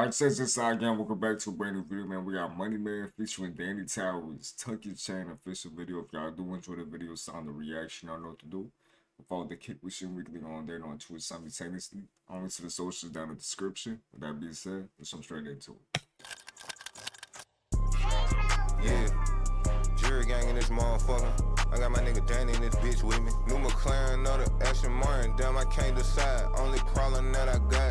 Alright, so this again. Welcome back to a brand new video, man. We got Money Man featuring Danny Towers. Tuck your chain official video. If y'all do enjoy the video, sound the reaction, y'all know what to do. Follow the Kick with Shit Weekly on there and on Twitch simultaneously. Only to the socials down in the description. With that being said, let's jump straight into it. Yeah, jury gang in this motherfucker. I got my nigga Danny in this bitch with me. New McLaren, know the Aston Martin. Damn, I can't decide. Only problem that I got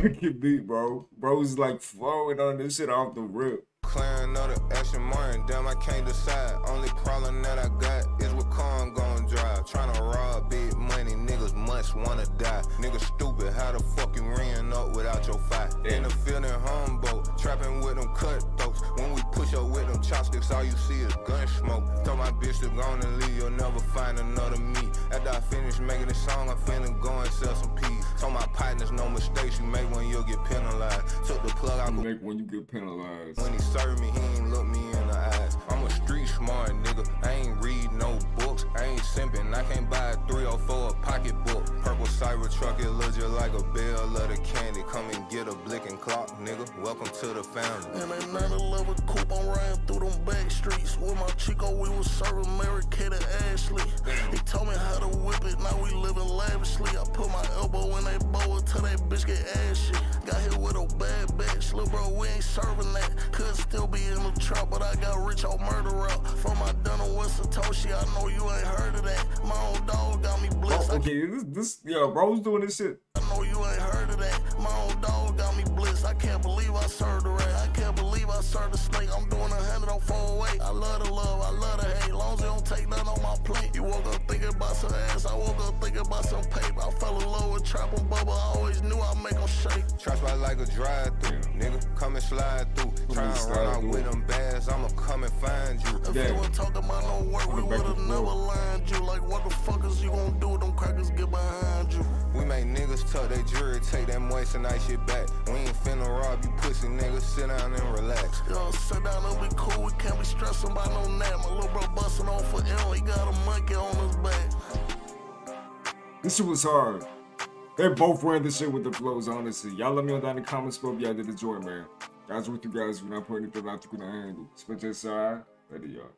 Fucking beat, bro. Bro's like flowing on this shit off the rip. McLaren, know the Aston Martin. Damn, I can't decide. Only problem that I got is what car I'm gon' drive. Trying to rob big money, niggas must wanna die. Niggas stupid, how the fuck you ring up without your fight? In the feeling in Humboldt, trapping with them cutthroats. When we push up with them chopsticks, all you see is gun smoke. Told my bitch to go on and leave, you'll never find another me. After I finish making this song, I'm finna go and sell some peas. Told my partners, no mistakes you make when you'll get penalized. Took the plug out. Make when you get penalized. When he served me, he ain't look me in the eyes. I'm a street smart nigga. I ain't read no books. I ain't simping. I can't buy a 304 a pocketbook. Cyber truck, it looks just like a bell of the candy. Come and get a blick and clock, nigga. Welcome to the family. In a 911 coupe, I'm riding through them back streets. With my Chico, we was serving Mary Kate and Ashley. He told me how to whip it, now we living lavishly. I put my elbow in that bowl until that bitch get ashy. Got hit with a bad bitch, little bro, we ain't serving that. Could still be in the trap, but I got rich on murder up. From my Dunham with Satoshi, I know you ain't heard of that. My own dog okay, this, this, yo, bro's doing this shit. I know you ain't heard of that. My own dog got me blitzed. I can't believe I served the rat. I can't believe I served the snake. I'm doing a hundred on four oh way. I love the love, I love the hate. Long as it don't take nothing on my plate. You woke up thinking about some ass. I woke up thinking about some paper. I fell in love with trap and bubble. I always knew I'd make them shake. Trap spot like a drive through, nigga. Come and slide through. Try and run out with them bags. I'ma come and find you. If Yeah. you weren't talking about no work, we Would've back never forth. Lined you. What the fuck is you gonna do? Them crackers get behind you. We make niggas tuck they jury, take that moissanite shit back. We ain't finna rob you pussy niggas. Sit down and relax. Yo, sit down and be cool. We can't be stressing about no nap. My little bro busting on for ill. He got a monkey on his back. This shit was hard. They both ran this shit with the flows, honestly. Y'all let me know down in the comments below if y'all did enjoy, man. Guys, with you guys, we're not putting anything out to the handle. Spend your side. Ready, y'all.